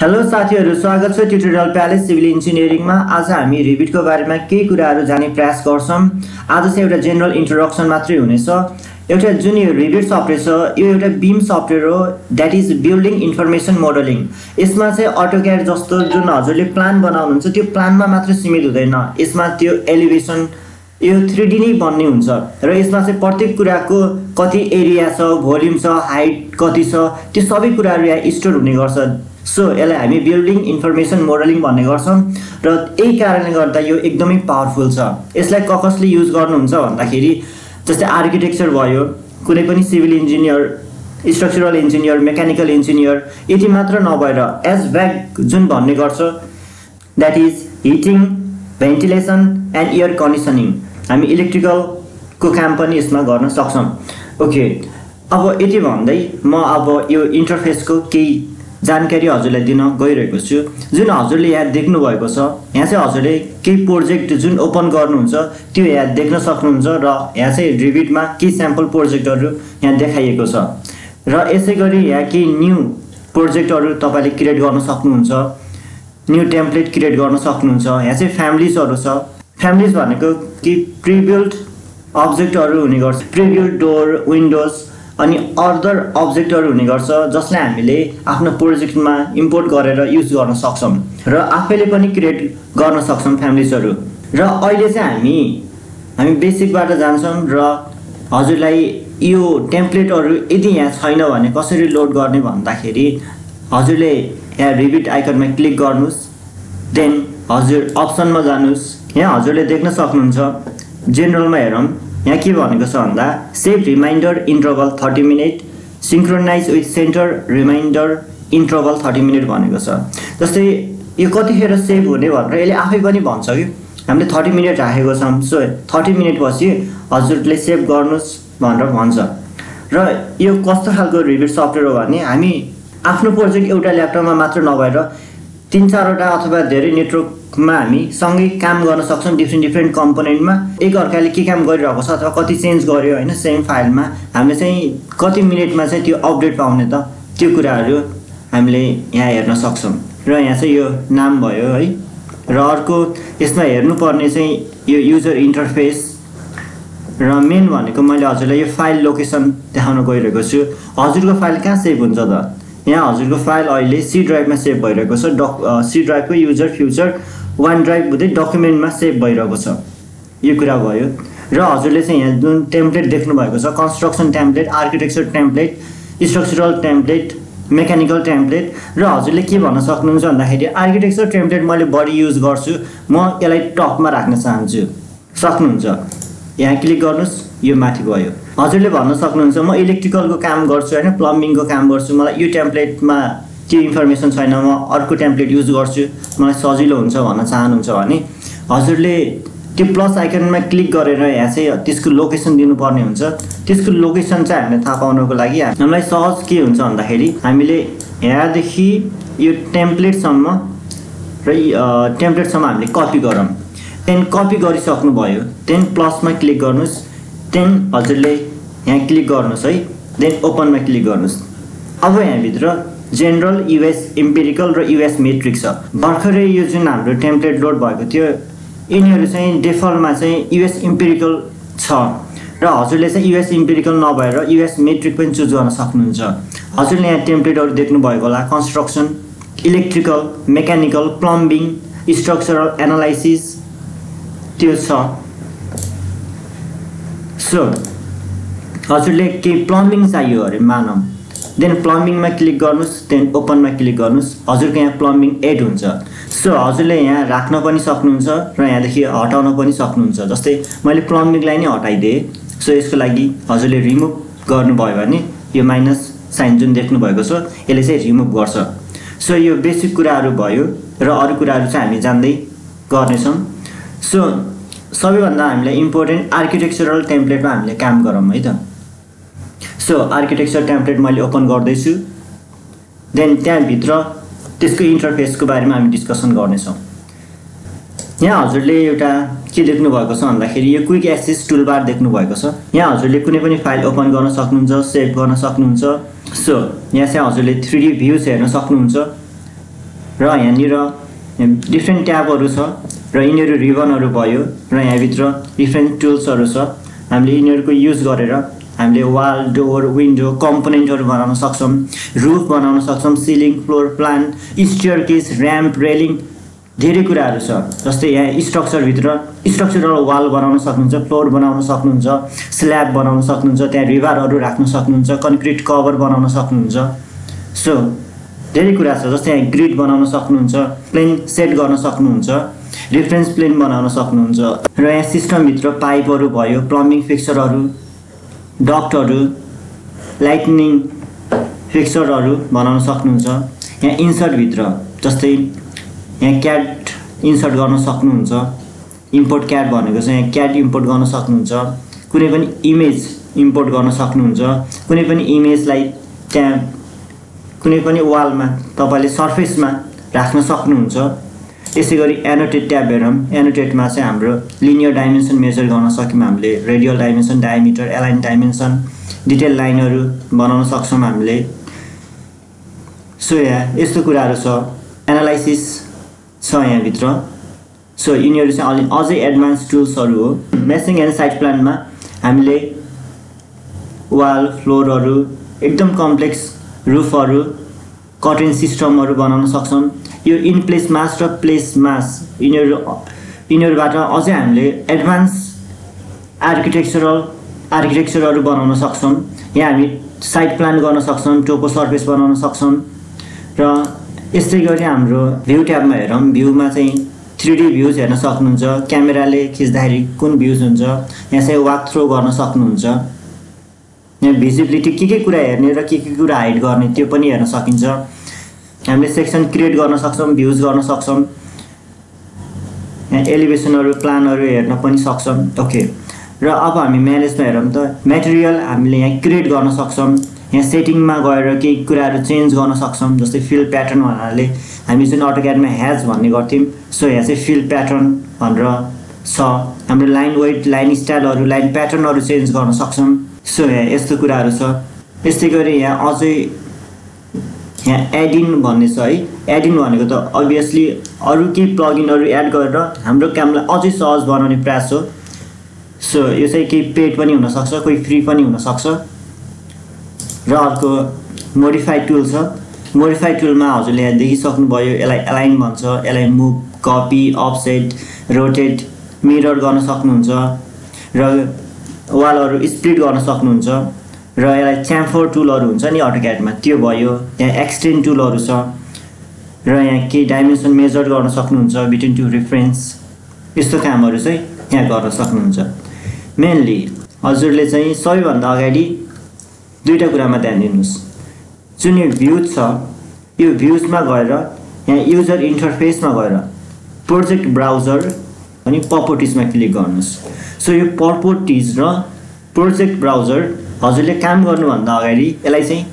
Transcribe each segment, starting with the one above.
Hello साथीहरू स्वागत छ ट्युटोरियल प्यालेस सिभिल इन्जिनियरिङमा। आज हामी रिभिटको बारेमा केही कुराहरू जाने प्रयास गर्छौँ। आज चाहिँ एउटा जेनरल इन्ट्रोडक्सन मात्रै हुनेछ। एउटा जुन यो रिभिट सफ्टवेयर छ यो एउटा बिम सफ्टवेयर हो that is building information modelling यसमा चाहिँ अटोक्याड जस्तो जुन हजुरले प्लान बनाउनुहुन्छ त्यो प्लानमा मात्र सीमित हुँदैन। यसमा त्यो एलिभेसन यो थ्री डी नै बन्ने हुन्छ। र यसमा चाहिँ प्रत्येक कुराको कति एरिया छ भोल्युम छ हाइट कति छ त्यो सबै कुराहरू यहाँ स्टोर हुने गर्छ। सो यसलाई हामी बिल्डिङ इन्फर्मेसन मोडलिङ भन्ने गर्छौँ र यही कारणले गर्दा यो एकदमै पावरफुल छ। यसलाई क कसले युज गर्नुहुन्छ भन्दाखेरि जस्तै आर्किटेक्चर भयो कुनै पनि civil engineer structural engineer mechanical engineer यति मात्र नभएर एज ब्याग जुन भन्ने गर्छ that is heating ventilation and air conditioning हामी इलेक्ट्रिकलको काम पनि यसमा गर्न सक्छौँ। ओके अब यति भन्दै म अब यो इन्टरफेसको केही जानकारी हजुरलाई दिन गइरहेको छु। जुन हजुरले यहाँ देख्नुभएको छ यहाँ चाहिँ हजुरले केही प्रोजेक्ट जुन ओपन गर्नुहुन्छ त्यो यहाँ देख्न सक्नुहुन्छ र यहाँ चाहिँ रिभिटमा केही स्याम्पल प्रोजेक्टहरू यहाँ देखाइएको छ। र यसै गरी यहाँ केही न्यू प्रोजेक्टहरू तपाईँले क्रिएट गर्न सक्नुहुन्छ न्यू टेम्प्लेट क्रिएट गर्न सक्नुहुन्छ। यहाँ चाहिँ फ्यामिलिजहरू छ। फ्यामिलिज भनेको कि प्रिबिल्ड अब्जेक्टहरू हुने गर्छ। प्रिबिल्ड डोर विन्डोज अनि अदर अब्जेक्टहरू हुने गर्छ जसलाई हामीले आफ्नो प्रोजेक्टमा इम्पोर्ट गरेर युज गर्न सक्छौँ र आफैले पनि क्रिएट गर्न सक्छौँ फ्यामिलिजहरू र अहिले चाहिँ हामी हामी बेसिकबाट जान्छौँ र हजुरलाई यो टेम्प्लेटहरू यदि यहाँ छैन भने कसरी लोड गर्ने भन्दाखेरि हजुरले यहाँ रिभिट आइकनमा क्लिक गर्नुहोस् देन हजुर अप्सनमा जानुहोस्। यहाँ हजुरले देख्न सक्नुहुन्छ जेनरलमा हेरौँ। यहाँ के भनेको छ भन्दा save reminder interval thirty minute synchronize with centre reminder interval thirty minute भनेको छ जस्तै यो कतिखेर सेभ हुने भनेर यसले आफै पनि भन्छ कि? हामीले थर्टी मिनट राखेको छौँ। सो थर्टी मिनटपछि हजुरले सेभ गर्नुहोस् भनेर भन्छ। र यो कस्तो खालको रिभिट सफ्टवेयर हो भने हामी आफ्नो प्रोजेक्ट एउटा ल्यापटपमा मात्र नभएर तिन चारवटा अथवा धेरै नेटवर्कमा हामी सँगै काम गर्न सक्छौँ डिफ्रेन्ट डिफ्रेन्ट कम्पोनेन्टमा एक अर्काले के काम गरिरहेको छ अथवा कति चेन्ज गर्यो होइन सेम फाइलमा हामीले चाहिँ कति मिनटमा चाहिँ त्यो अपडेट पाउने त त्यो कुराहरू हामीले यहाँ हेर्न सक्छौँ। र यहाँ चाहिँ यो नाम भयो है। र अर्को यसमा हेर्नुपर्ने चाहिँ यो युजर इन्टरफेस र मेन भनेको मैले हजुरलाई यो फाइल लोकेसन देखाउन गइरहेको छु। हजुरको फाइल कहाँ सेभ हुन्छ त? यहाँ हजुरको फाइल अहिले सी ड्राइभमा सेभ भइरहेको छ. डक सी ड्राइभको युजर फ्युचर वान ड्राइभ हुँदै डकुमेन्टमा सेभ भइरहेको छ। यो कुरा भयो। र हजुरले चाहिँ यहाँ जुन टेम्प्लेट देख्नुभएको छ construction template architecture template structural template mechanical template र हजुरले के भन्न सक्नुहुन्छ भन्दाखेरि आर्किटेक्चर टेम्प्लेट मैले बढी युज गर्छु। म यसलाई टपमा राख्न चाहन्छु। सक्नुहुन्छ? यहाँ क्लिक गर्नुहोस्। यो माथि गयो। हजुरले भन्न सक्नुहुन्छ म इलेक्ट्रिकलको काम गर्छु होइन प्लम्बिङको काम गर्छु। मलाई यो टेम्प्लेटमा त्यो इन्फर्मेसन छैन म अर्को टेम्प्लेट युज गर्छु। मलाई सजिलो हुन्छ भन्न चाहनुहुन्छ भने। हजुरले त्यो प्लस आइकनमा क्लिक गरेर यहाँ चाहिँ त्यसको लोकेसन दिनुपर्ने हुन्छ। त्यसको लोकेसन चाहिँ हामीले थाहा पाउनको लागि हामीलाई सहज के हुन्छ भन्दाखेरि हामीले यहाँदेखि यो टेम्प्लेटसम्म र टेम्प्लेटसम्म हामीले कपी गरौँ। त्यहाँदेखि कपी गरिसक्नुभयो। त्यहाँदेखि प्लसमा क्लिक गर्नुहोस्। त्यहाँदेखि हजुरले यहाँ क्लिक गर्नुहोस् है। देन ओपनमा क्लिक गर्नुहोस्। अब यहाँभित्र जेनरल युएस इम्पेरिकल र युएस मेट्रिक छ। भर्खरै यो जुन हाम्रो टेम्प्लेट लोड भएको थियो यिनीहरू चाहिँ डेफल्टमा चाहिँ युएस इम्पेरिकल छ। र हजुरले चाहिँ युएस इम्पेरिकल नभएर युएस मेट्रिक पनि चुज गर्न सक्नुहुन्छ। हजुरले यहाँ टेम्प्लेटहरू देख्नुभएको होला। Construction electrical mechanical plumbing structural analysis त्यो छ। सो हजुरले केही प्लम्बिङ चाहियो अरे मानौँ देन प्लम्बिङमा क्लिक गर्नुहोस् देन ओपनमा क्लिक गर्नुहोस् हजुरको यहाँ प्लम्बिङ एड हुन्छ। सो हजुरले यहाँ राख्न पनि सक्नुहुन्छ र यहाँदेखि हटाउन पनि सक्नुहुन्छ। जस्तै मैले प्लम्बिङलाई नै हटाइदिएँ। सो यसको लागि हजुरले रिमुभ गर्नुभयो भने यो माइनस साइन जुन देख्नुभएको छ यसले चाहिँ रिमुभ गर्छ। सो यो बेसिक कुराहरू भयो र अरू कुराहरू चाहिँ हामी जान्दै गर्नेछौँ। सो सबैभन्दा हामीलाई इम्पोर्टेन्ट आर्किटेक्चरल टेम्प्लेटमा हामीले काम गरौँ है त। सो आर्किटेक्चर टेम्प्लेट मैले ओपन गर्दैछु। देन त्यहाँभित्र त्यसको इन्टरफेसको बारेमा हामी डिस्कसन गर्नेछौँ। यहाँ हजुरले एउटा के देख्नु भएको छ भन्दाखेरि यो क्विक एक्सेस देख्नु भएको छ। यहाँ हजुरले कुनै पनि फाइल ओपन गर्न सक्नुहुन्छ सेभ गर्न सक्नुहुन्छ। सो यहाँ चाहिँ हजुरले थ्री डी भ्युज हेर्न सक्नुहुन्छ। र यहाँनिर डिफ्रेन्ट ट्याबहरू छ र यिनीहरू रिबनहरू भयो र यहाँभित्र डिफ्रेन्ट टुल्सहरू छ। हामीले यिनीहरूको युज गरेर हामीले वाल डोर विन्डो कम्पोनेन्टहरू बनाउन सक्छौँ रुफ बनाउन सक्छौँ ceiling floor plan staircase ramp railing धेरै कुराहरू छ। जस्तै यहाँ स्ट्रक्चरभित्र स्ट्रक्चरल वाल बनाउन सक्नुहुन्छ फ्लोर बनाउन सक्नुहुन्छ स्ल्याब बनाउन सक्नुहुन्छ त्यहाँ रिभारहरू राख्न सक्नुहुन्छ कन्क्रिट कभर बनाउन सक्नुहुन्छ। सो धेरै कुरा छ जस्तै यहाँ ग्रिड बनाउन सक्नुहुन्छ प्लेन सेट गर्न सक्नुहुन्छ रिफरेन्स प्लेन बनाउन सक्नुहुन्छ र यहाँ सिस्टमभित्र पाइपहरू भयो प्लम्बिङ फिक्सरहरू डक्टहरू लाइटनिङ फिक्सरहरू बनाउन सक्नुहुन्छ। यहाँ इन्सर्टभित्र जस्तै यहाँ क्याट इन्सर्ट गर्न सक्नुहुन्छ इम्पोर्ट क्याट भनेको चाहिँ यहाँ क्याट इम्पोर्ट गर्न सक्नुहुन्छ कुनै पनि इमेज इम्पोर्ट गर्न सक्नुहुन्छ कुनै पनि इमेजलाई त्यहाँ कुनै पनि वालमा तपाईँले सर्फेसमा राख्न सक्नुहुन्छ। यसै गरी एनोटेड ट्याब हेरौँ। एनोटेडमा चाहिँ हाम्रो लिनियर डाइमेन्सन मेजर गर्न सक्यौँ। हामीले radial dimension diameter align dimension detail लाइनहरू बनाउन सक्छौँ हामीले। सो यहाँ यस्तो कुराहरू छ। एनालाइसिस छ यहाँभित्र। सो यिनीहरू चाहिँ अलि अझै एडभान्स टुल्सहरू हो। मेसिङ एन्ड साइड प्लानमा हामीले वाल फ्लोरहरू एकदम कम्प्लेक्स रुफहरू कटिङ सिस्टमहरू बनाउन सक्छौँ यो इन प्लेस मास र प्लेस मास यिनीहरू यिनीहरूबाट अझै हामीले एडभान्स आर्किटेक्चरल आर्किटेक्चरहरू बनाउन सक्छौँ यहाँ हामी साइड प्लान गर्न सक्छौँ टोपो सर्फेस बनाउन सक्छौँ र यस्तै गरी हाम्रो भ्यू ट्याबमा हेरौँ। भ्यूमा चाहिँ थ्री डी भ्युज हेर्न सक्नुहुन्छ। क्यामेराले खिच्दाखेरि कुन भ्युज हुन्छ? यहाँ चाहिँ वाक थ्रो गर्न सक्नुहुन्छ। यहाँ भिजिबिलिटी के के कुरा हेर्ने र के के कुरा हाइड गर्ने त्यो पनि हेर्न सकिन्छ। हामीले सेक्सन क्रिएट गर्न सक्छौँ भ्युज गर्न सक्छौँ। यहाँ एलिभेसनहरू प्लानहरू हेर्न पनि सक्छौँ। ओके र अब हामी म्यानेजमा हेरौँ त मेटेरियल हामीले यहाँ क्रिएट गर्न सक्छौँ। यहाँ सेटिङमा गएर केही कुराहरू चेन्ज गर्न सक्छौँ जस्तै फिल प्याटर्न भन्नाले हामी जुन अटोक्याडमा ह्याज भन्ने गर्थ्यौँ सो यहाँ चाहिँ फिल प्याटर्न भनेर छ। हाम्रो लाइन वेट लाइन स्टाइलहरू लाइन प्याटर्नहरू चेन्ज गर्न सक्छौँ। सो यहाँ यस्तो कुराहरू छ यस्तै गरी यहाँ अझै यहाँ एडिन भन्ने छ है एडिन भनेको त अभियसली अरू केही प्लगइनहरू एड गरेर हाम्रो कामलाई अझै सहज बनाउने प्रयास हो सो यो चाहिँ केही पेड पनि हुनसक्छ कोही फ्री पनि हुनसक्छ र अर्को मोडिफाइड टुल छ मोडिफाइड टुलमा हजुरले यहाँ देखिसक्नुभयो यसलाई एलाइन भन्छ यसलाई move copy offset rotate mirror गर्न सक्नुहुन्छ र वालहरू स्प्लिट गर्न सक्नुहुन्छ। र यसलाई च्याम्फोर टुलहरू हुन्छ नि अटोक्याटमा त्यो भयो त्यहाँ एक्सटेन्ड टुलहरू छ। र यहाँ केही डाइमेन्सन मेजर गर्न सक्नुहुन्छ बिट्विन टु रिफरेन्स यस्तो कामहरू चाहिँ यहाँ गर्न सक्नुहुन्छ। मेनली हजुरले चाहिँ सबैभन्दा अगाडि दुईवटा कुरामा ध्यान दिनुहोस्। जुन यो भ्युज छ यो भ्युजमा गएर यहाँ युजर इन्टरफेसमा गएर प्रोजेक्ट ब्राउजर अनि पर्पोटिजमा क्लिक गर्नुहोस्। सो यो पर्पोटिज र प्रोजेक्ट ब्राउजर हजुरले काम गर्नुभन्दा अगाडि यसलाई चाहिँ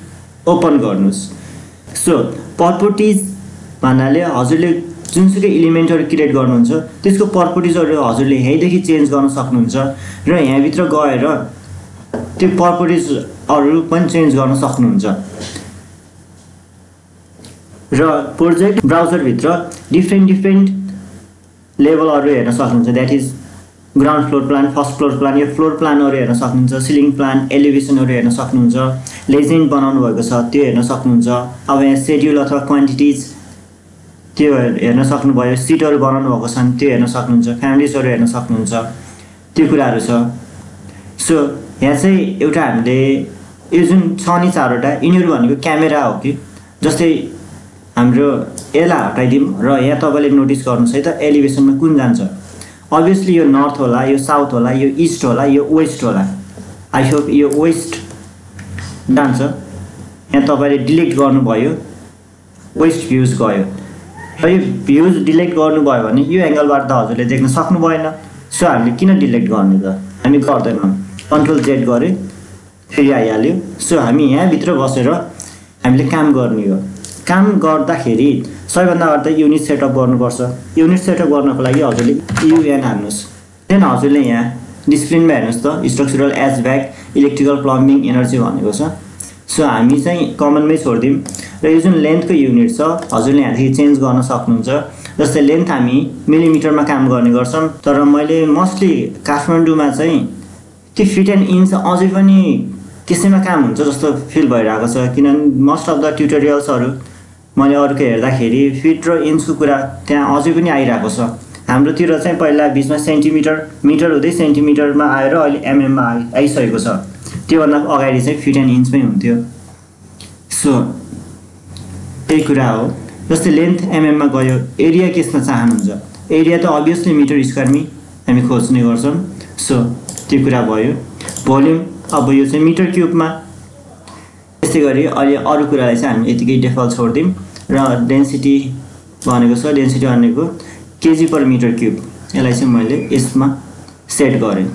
ओपन गर्नुहोस्। सो पर्पोटिज भन्नाले हजुरले जुनसुकै इलिमेन्टहरू क्रिएट गर्नुहुन्छ त्यसको पर्पोटिजहरू हजुरले यहीँदेखि चेन्ज गर्न सक्नुहुन्छ र यहाँभित्र गएर त्यो पर्पोटिजहरू पनि चेन्ज गर्न सक्नुहुन्छ। र प्रोजेक्ट ब्राउजरभित्र डिफ्रेन्ट डिफ्रेन्ट लेभलहरू हेर्न सक्नुहुन्छ. That is ground floor plan first floor plan यो फ्लोर प्लानहरू हेर्न सक्नुहुन्छ. सिलिङ प्लान एलिभेसनहरू हेर्न सक्नुहुन्छ. लेजेन्ड बनाउनु भएको छ त्यो हेर्न सक्नुहुन्छ. अब यहाँ सेड्युल अथवा क्वान्टिटिज त्यो हेर्न सक्नुभयो. सिटहरू बनाउनु भएको छन् त्यो हेर्न सक्नुहुन्छ. फ्यामिलिजहरू हेर्न सक्नुहुन्छ. त्यो कुराहरू छ. सो यहाँ चाहिँ एउटा हामीले यो जुन छ नि चारवटा यिनीहरू भनेको क्यामेरा हो कि? जस्तै हाम्रो यसलाई हटाइदिउँ र यहाँ तपाईँले नोटिस गर्नुहोस् है त एलिभेसनमा कुन जान्छ? अभियसली यो नर्थ होला यो साउथ होला यो इस्ट होला यो वेस्ट होला। आई होप यो वेस्ट जान्छ। यहाँ तपाईँले डिलिट गर्नुभयो वेस्ट भ्युज गयो। र यो भ्युज डिलिट गर्नुभयो भने यो एङ्गलबाट त हजुरले देख्न सक्नु भएन। सो हामीले किन डिलिट गर्ने त? हामी गर्दैनौँ। कन्ट्रोल जेड गऱ्यो फेरि आइहाल्यो। सो हामी यहाँभित्र बसेर हामीले काम गर्ने हो। काम गर्दाखेरि सबैभन्दा अगाडि त युनिट सेटअप गर्नुपर्छ। युनिट सेटअप गर्नको लागि हजुरले युएन हाल्नुहोस्। देन हजुरले यहाँ डिसिप्लिनमा हेर्नुहोस् त स्ट्रक्चरल एच ब्याक इलेक्ट्रिकल प्लम्बिङ एनर्जी भनेको छ। सो हामी चाहिँ कमनमै छोडिदिउँ। र यो जुन लेन्थको युनिट छ हजुरले यहाँदेखि चेन्ज गर्न सक्नुहुन्छ। जस्तै लेन्थ हामी मिलिमिटरमा काम गर्ने गर्छौँ। तर मैले मोस्टली काठमाडौँमा चाहिँ त्यो फिट एन्ड इन्च अझै पनि त्यसैमा काम हुन्छ जस्तो फिल भइरहेको छ। किनभने मोस्ट अफ द ट्युटोरियल्सहरू मैले अरूको हेर्दाखेरि फिट र इन्चको कुरा त्यहाँ अझै पनि आइरहेको छ। हाम्रोतिर चाहिँ पहिला बिचमा सेन्टिमिटर मिटर हुँदै सेन्टिमिटरमा आएर अहिले एमएममा आइ आइसकेको छ। त्योभन्दा अगाडि चाहिँ फिट एन्ड इन्चमै हुन्थ्यो। सो त्यही कुरा हो। जस्तै लेन्थ एमएममा गयो एरिया केसमा चाहनुहुन्छ? एरिया त अभियसली मिटर स्क्वायरमै हामी खोज्ने गर्छौँ। सो त्यो कुरा भयो। भोल्युम अब यो चाहिँ मिटर क्युबमा त्यस्तै गरी अहिले अरू कुरालाई चाहिँ हामी यतिकै डेफल्ट छोडिदिउँ र डेन्सिटी भनेको छ डेन्सिटी भनेको केजी पर मिटर क्युब यसलाई चाहिँ मैले यसमा सेट गरेँ।